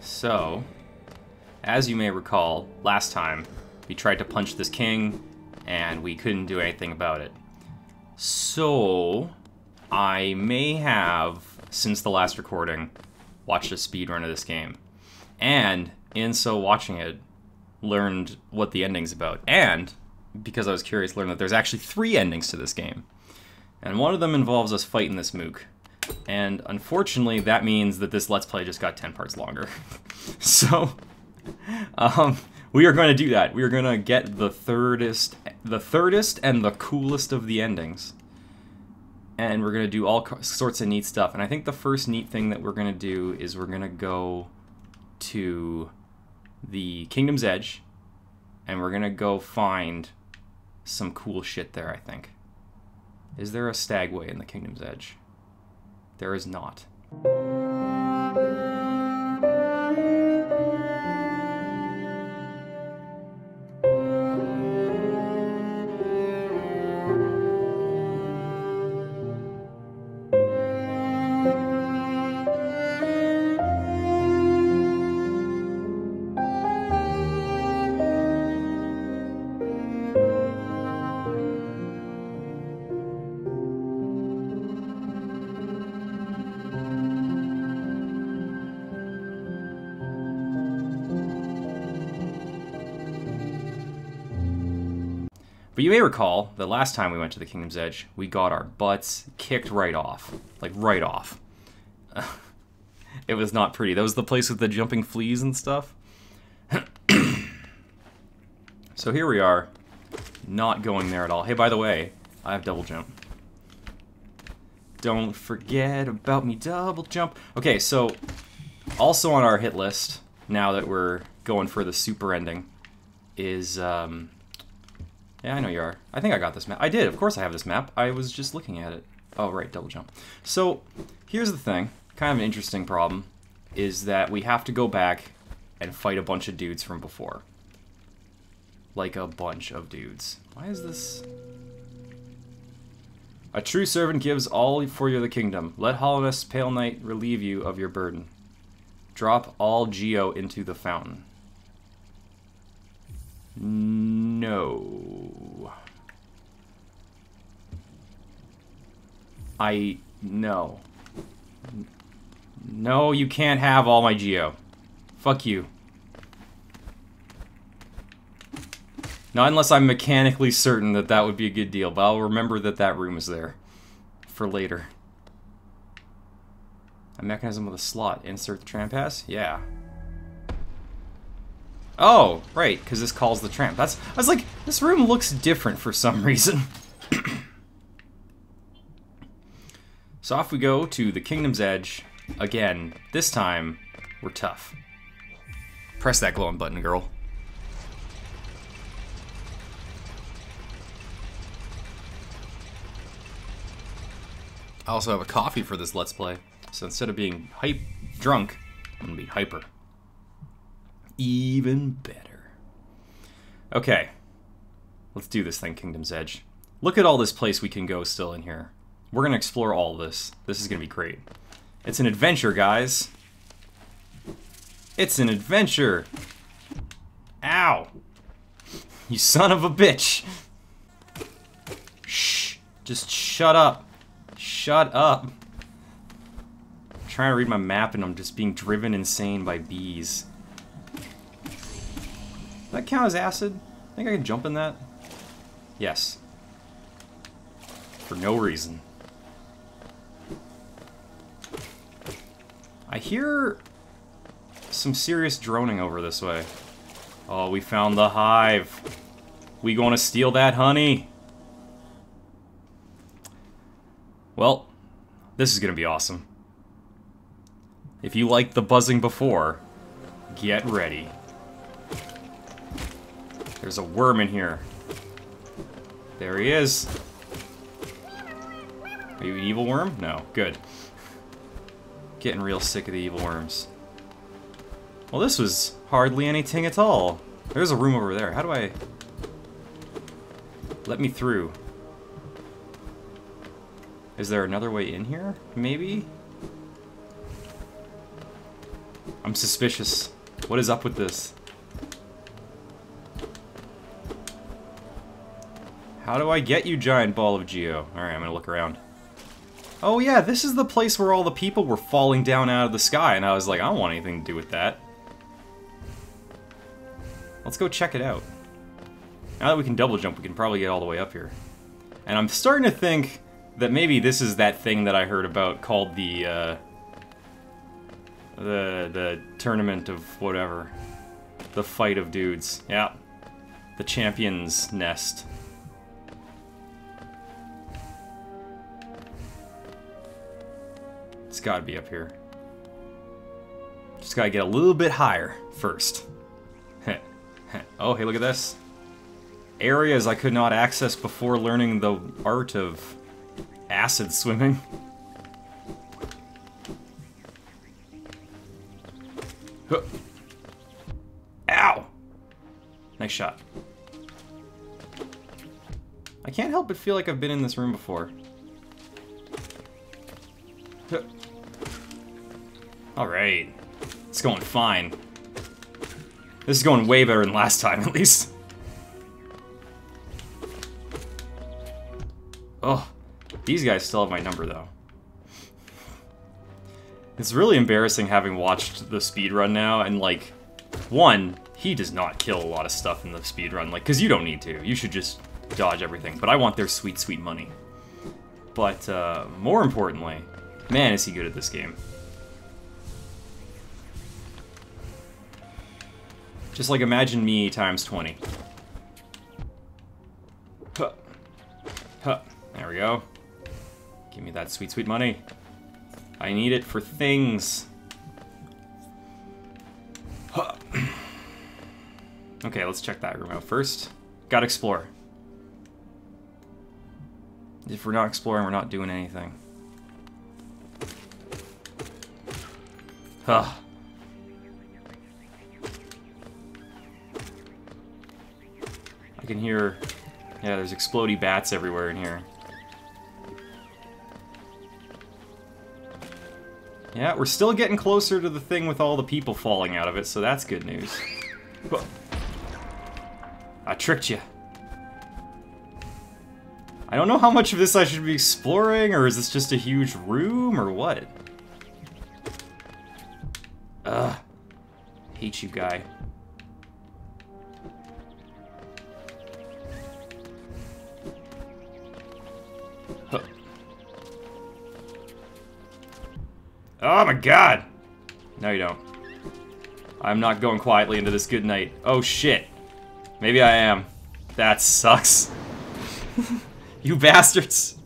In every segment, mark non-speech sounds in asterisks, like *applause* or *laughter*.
So, as you may recall, last time we tried to punch this king and we couldn't do anything about it. So, I may have, since the last recording, watched a speedrun of this game. And in so watching it, learned what the ending's about. And, because I was curious, learned that there's actually three endings to this game. And one of them involves us fighting this mook. And unfortunately, that means that this Let's Play just got 10 parts longer. *laughs* so, um, we are going to do that. We are going to get the thirdest, the thirdest and the coolest of the endings. And we're going to do all sorts of neat stuff. And I think the first neat thing that we're going to do is we're going to go to the Kingdom's Edge. And we're going to go find some cool shit there, I think. Is there a stagway in the Kingdom's Edge? There is not. But you may recall that last time we went to the Kingdom's Edge, we got our butts kicked right off. Like, right off. *laughs* it was not pretty. That was the place with the jumping fleas and stuff. *coughs* so here we are, not going there at all. Hey, by the way, I have double jump. Don't forget about me double jump. Okay, so also on our hit list, now that we're going for the super ending, is um, yeah, I know you are. I think I got this map. I did. Of course I have this map. I was just looking at it. Oh, right, double jump. So, here's the thing. Kind of an interesting problem is that we have to go back and fight a bunch of dudes from before. Like a bunch of dudes. Why is this... A true servant gives all for you the kingdom. Let Hallownest Pale Knight relieve you of your burden. Drop all Geo into the fountain. No. I... no. No, you can't have all my Geo. Fuck you. Not unless I'm mechanically certain that that would be a good deal, but I'll remember that that room is there. For later. A mechanism with a slot. Insert the tram pass? Yeah. Oh, right, because this calls the tram. That's I was like, this room looks different for some *laughs* reason. So off we go to the Kingdom's Edge. Again, this time, we're tough. Press that glowing button, girl. I also have a coffee for this Let's Play. So instead of being hype drunk, I'm gonna be hyper. Even better. Okay. Let's do this thing, Kingdom's Edge. Look at all this place we can go still in here. We're going to explore all this. This is going to be great. It's an adventure, guys. It's an adventure. Ow. You son of a bitch. Shh. Just shut up. Shut up. I'm trying to read my map and I'm just being driven insane by bees that count as acid? I think I can jump in that? Yes. For no reason. Hear some serious droning over this way. Oh, we found the hive. We gonna steal that honey? Well, this is gonna be awesome. If you liked the buzzing before, get ready. There's a worm in here. There he is. Are you an evil worm? No. Good. Getting real sick of the evil worms. Well, this was hardly anything at all. There's a room over there. How do I... Let me through. Is there another way in here? Maybe? I'm suspicious. What is up with this? How do I get you, giant ball of Geo? Alright, I'm gonna look around. Oh yeah, this is the place where all the people were falling down out of the sky, and I was like, I don't want anything to do with that. Let's go check it out. Now that we can double jump, we can probably get all the way up here. And I'm starting to think that maybe this is that thing that I heard about called the, uh, the, the tournament of whatever. The fight of dudes. Yeah. The champion's nest. It's gotta be up here. Just gotta get a little bit higher first. *laughs* oh, hey, look at this. Areas I could not access before learning the art of acid swimming. *laughs* Ow! Nice shot. I can't help but feel like I've been in this room before. Alright. It's going fine. This is going way better than last time, *laughs* at least. Oh, these guys still have my number, though. It's really embarrassing having watched the speed run now, and, like, one, he does not kill a lot of stuff in the speed run, like, because you don't need to. You should just dodge everything. But I want their sweet, sweet money. But, uh, more importantly, man, is he good at this game. Just like imagine me times 20. Huh. Huh. There we go. Give me that sweet, sweet money. I need it for things. Huh. *clears throat* Okay, let's check that room out first. Gotta explore. If we're not exploring, we're not doing anything. Huh. Can hear... Yeah, there's explody bats everywhere in here. Yeah, we're still getting closer to the thing with all the people falling out of it, so that's good news. I tricked you. I don't know how much of this I should be exploring, or is this just a huge room, or what? Ugh. Hate you, guy. Oh my god! No, you don't. I'm not going quietly into this good night. Oh shit. Maybe I am. That sucks. *laughs* you bastards!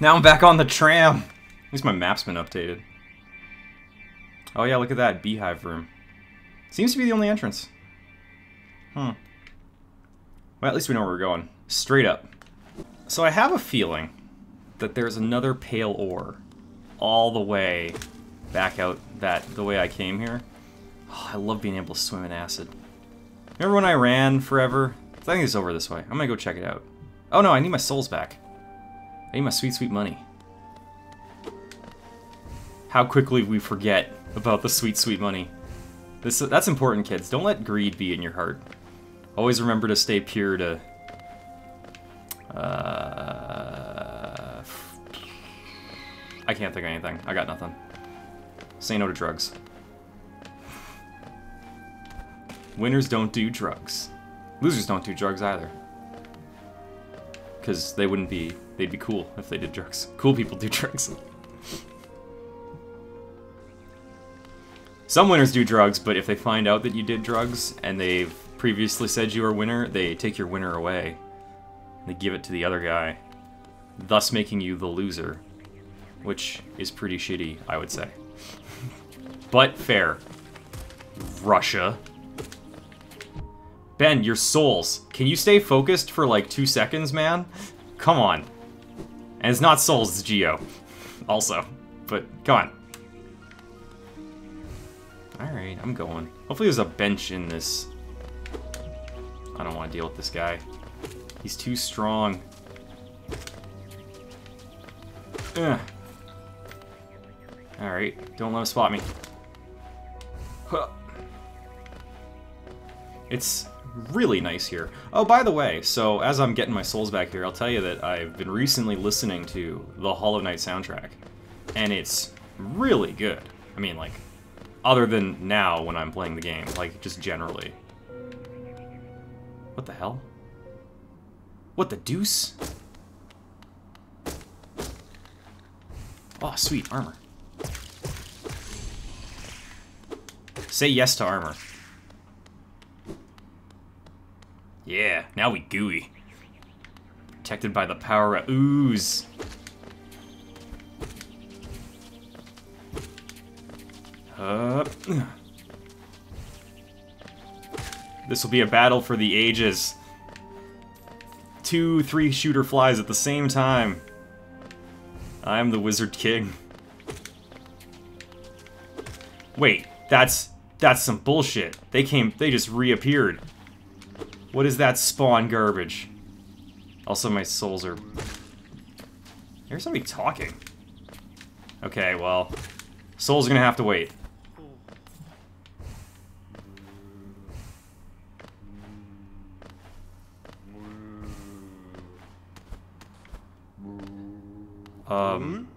Now I'm back on the tram! At least my map's been updated. Oh yeah, look at that beehive room. Seems to be the only entrance. Hmm. Well, at least we know where we're going. Straight up. So I have a feeling that there's another pale ore all the way back out that the way I came here. Oh, I love being able to swim in acid. Remember when I ran forever? I think it's over this way. I'm gonna go check it out. Oh no, I need my souls back. I need my sweet, sweet money. How quickly we forget about the sweet, sweet money. This, that's important, kids. Don't let greed be in your heart. Always remember to stay pure to... Uh, I can't think of anything. I got nothing. Say no to drugs. Winners don't do drugs. Losers don't do drugs either. Because they wouldn't be... They'd be cool if they did drugs. Cool people do *laughs* drugs. Some winners do drugs, but if they find out that you did drugs and they've previously said you were a winner, they take your winner away. They give it to the other guy, thus making you the loser which is pretty shitty, I would say. but fair. Russia. Ben, your souls. Can you stay focused for like two seconds, man? Come on. And it's not souls, it's Geo. Also. But, come on. Alright, I'm going. Hopefully there's a bench in this. I don't want to deal with this guy. He's too strong. Ugh. Alright, don't let him spot me. It's really nice here. Oh, by the way, so as I'm getting my souls back here, I'll tell you that I've been recently listening to the Hollow Knight soundtrack, and it's really good. I mean, like, other than now when I'm playing the game, like, just generally. What the hell? What the deuce? Oh, sweet, armor. Say yes to armor. Yeah, now we gooey. Protected by the power of ooze. Up. This will be a battle for the ages. Two three-shooter flies at the same time. I'm the Wizard King. Wait, that's that's some bullshit. They came they just reappeared. What is that spawn garbage? Also my souls are Here's somebody talking. Okay, well. Souls are gonna have to wait. Um,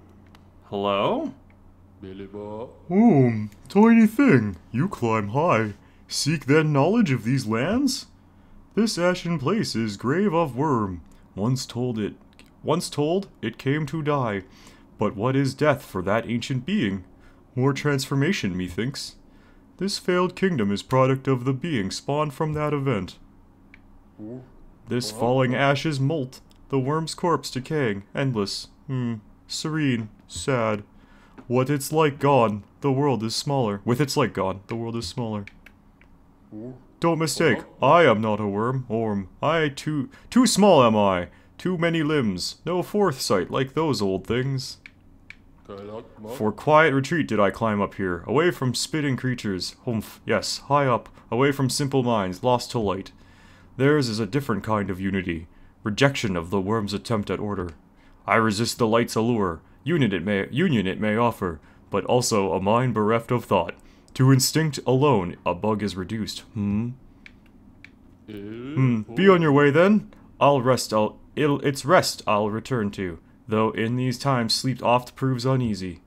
hello? Um, tiny thing, you climb high. Seek then knowledge of these lands? This ashen place is grave of worm. Once told it, once told, it came to die. But what is death for that ancient being? More transformation, methinks. This failed kingdom is product of the being spawned from that event. This falling ashes molt, the worm's corpse decaying, endless, hmm, serene, sad. What it's like gone, the world is smaller. With its like gone, the world is smaller. Don't mistake, I am not a worm, Orm. I too too small am I. Too many limbs, no foresight like those old things. For quiet retreat did I climb up here, away from spitting creatures. Humph, yes, high up, away from simple minds, lost to light. Theirs is a different kind of unity, rejection of the worm's attempt at order. I resist the light's allure, union it may, union it may offer, but also a mind bereft of thought. To instinct alone, a bug is reduced. Hmm? Hmm, be on your way then. I'll rest, I'll, it'll, it's rest I'll return to, though in these times sleep oft proves uneasy.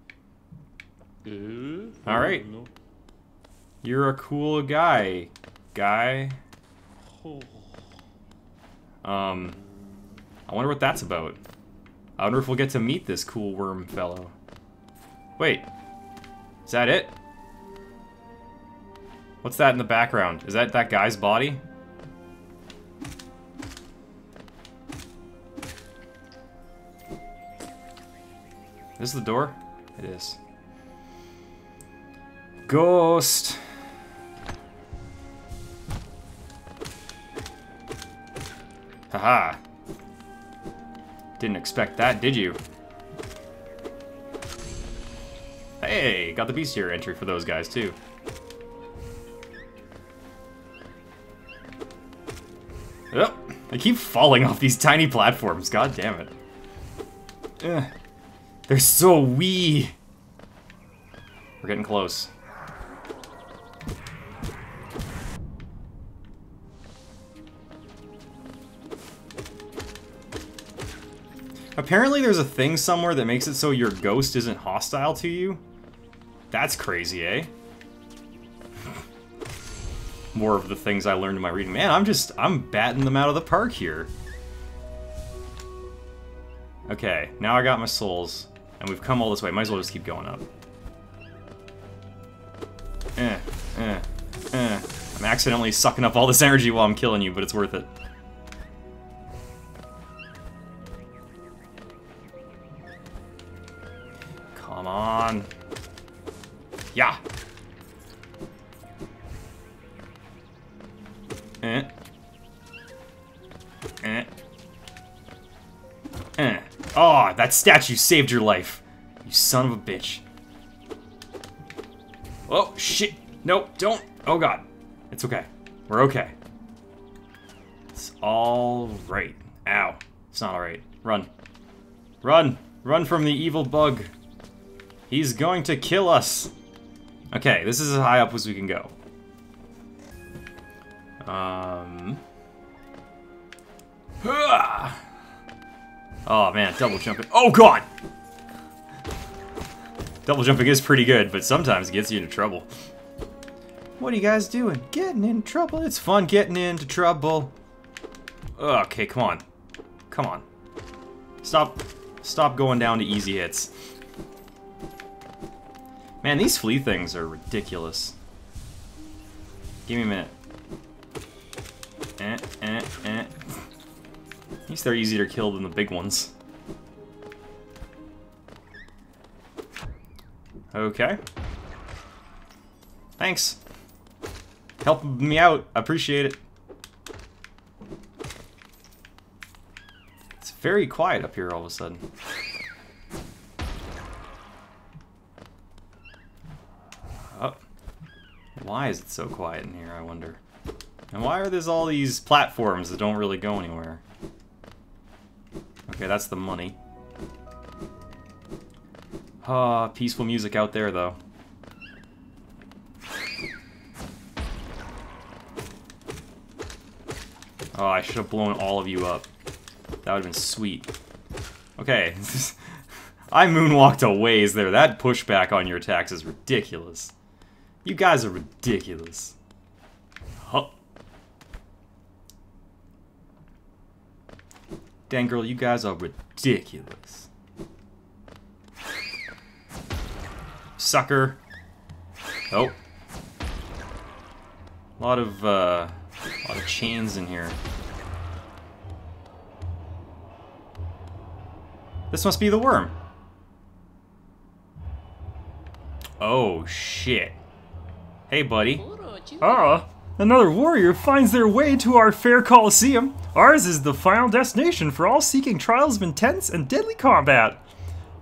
Alright. You're a cool guy, guy. Um, I wonder what that's about. I wonder if we'll get to meet this cool worm fellow. Wait, is that it? What's that in the background? Is that that guy's body? This is the door? It is. Ghost! Haha. Didn't expect that, did you? Hey, got the bestiary entry for those guys, too. Oh, I keep falling off these tiny platforms, god damn it. Ugh. They're so wee! We're getting close. Apparently there's a thing somewhere that makes it so your ghost isn't hostile to you. That's crazy, eh? More of the things I learned in my reading. Man, I'm just, I'm batting them out of the park here. Okay, now I got my souls, and we've come all this way. Might as well just keep going up. Eh, eh, eh. I'm accidentally sucking up all this energy while I'm killing you, but it's worth it. Statue saved your life. You son of a bitch. Oh, shit. Nope, don't. Oh, God. It's okay. We're okay. It's all right. Ow. It's not all right. Run. Run. Run from the evil bug. He's going to kill us. Okay, this is as high up as we can go. Um. Oh man, double jumping. Oh god! Double jumping is pretty good, but sometimes it gets you into trouble. What are you guys doing? Getting in trouble? It's fun getting into trouble. Okay, come on. Come on. Stop stop going down to easy hits. Man, these flea things are ridiculous. Give me a minute. Eh, eh, eh. At least they're easier to kill than the big ones. Okay. Thanks. Helping me out. I appreciate it. It's very quiet up here all of a sudden. Oh. Why is it so quiet in here, I wonder? And why are there all these platforms that don't really go anywhere? Okay, that's the money. Ah, peaceful music out there, though. Oh, I should have blown all of you up. That would have been sweet. Okay. *laughs* I moonwalked a ways there. That pushback on your attacks is ridiculous. You guys are ridiculous. Huh. Dang girl, you guys are ridiculous. Sucker. Oh. A lot of, uh, a lot of chains in here. This must be the worm. Oh, shit. Hey, buddy. Ah, another warrior finds their way to our fair coliseum. Ours is the final destination for all seeking trials of intense and deadly combat.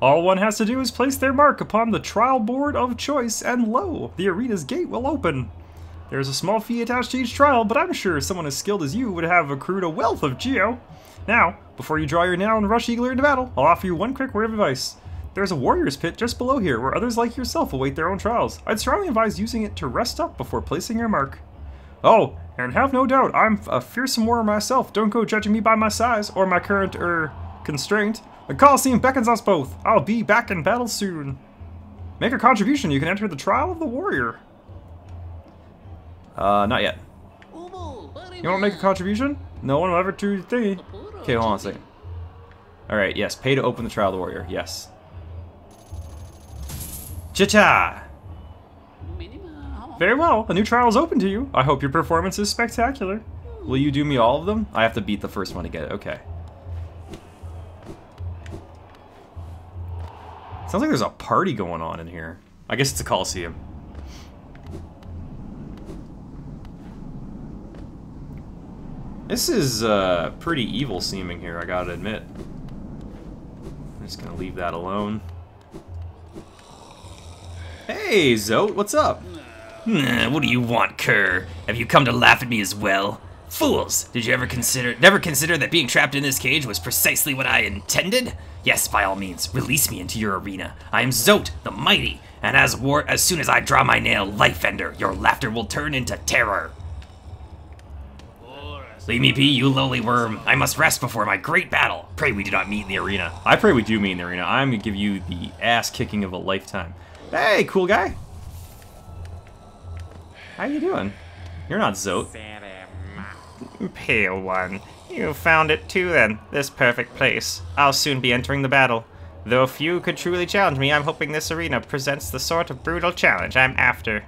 All one has to do is place their mark upon the trial board of choice, and lo, the arena's gate will open. There is a small fee attached to each trial, but I'm sure someone as skilled as you would have accrued a wealth of geo. Now, before you draw your nail and rush eagerly into battle, I'll offer you one quick word of advice. There's a warrior's pit just below here where others like yourself await their own trials. I'd strongly advise using it to rest up before placing your mark. Oh, and have no doubt, I'm a fearsome warrior myself. Don't go judging me by my size or my current, er, constraint. The Coliseum beckons us both. I'll be back in battle soon. Make a contribution. You can enter the trial of the warrior. Uh, not yet. You want to make a contribution? No one will ever do thingy. Okay, hold on a second. Alright, yes, pay to open the trial of the warrior. Yes. Cha-cha! Very well. A new trial is open to you. I hope your performance is spectacular. Will you do me all of them? I have to beat the first one to get it. Okay. Sounds like there's a party going on in here. I guess it's a coliseum. This is uh, pretty evil seeming here, I gotta admit. I'm just gonna leave that alone. Hey, Zote, what's up? What do you want, cur? Have you come to laugh at me as well? Fools! Did you ever consider never consider that being trapped in this cage was precisely what I intended? Yes, by all means, release me into your arena. I am Zote, the Mighty, and as war as soon as I draw my nail, Life Ender, your laughter will turn into terror. Leave me be, you lowly worm. I must rest before my great battle. Pray we do not meet in the arena. I pray we do meet in the arena. I'm gonna give you the ass kicking of a lifetime. Hey, cool guy. How you doing? You're not Zote. Pale one, you found it too then, this perfect place. I'll soon be entering the battle. Though few could truly challenge me, I'm hoping this arena presents the sort of brutal challenge I'm after.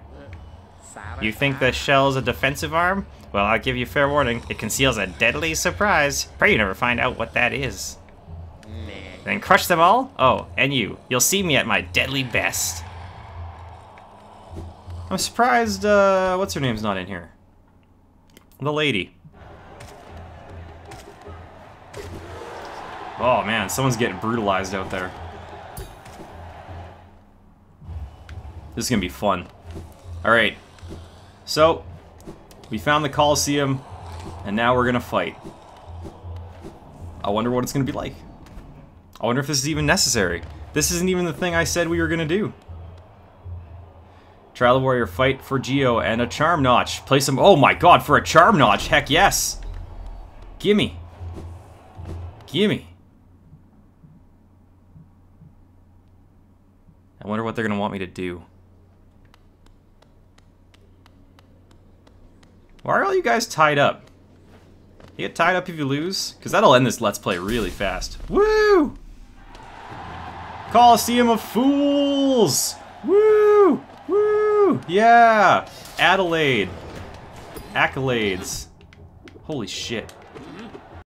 You think the shell's a defensive arm? Well, I'll give you fair warning. It conceals a deadly surprise. Pray you never find out what that is. Then crush them all? Oh, and you. You'll see me at my deadly best. I'm surprised, uh, what's her name's not in here? The lady. Oh man, someone's getting brutalized out there. This is gonna be fun. Alright. So, we found the Colosseum, and now we're gonna fight. I wonder what it's gonna be like. I wonder if this is even necessary. This isn't even the thing I said we were gonna do. Trial Warrior, fight for Geo and a Charm Notch. Play some. Oh my god, for a Charm Notch! Heck yes! Gimme. Gimme. I wonder what they're gonna want me to do. Why are all you guys tied up? You get tied up if you lose? Because that'll end this Let's Play really fast. Woo! Colosseum of Fools! Woo! Woo! Yeah! Adelaide. Accolades. Holy shit.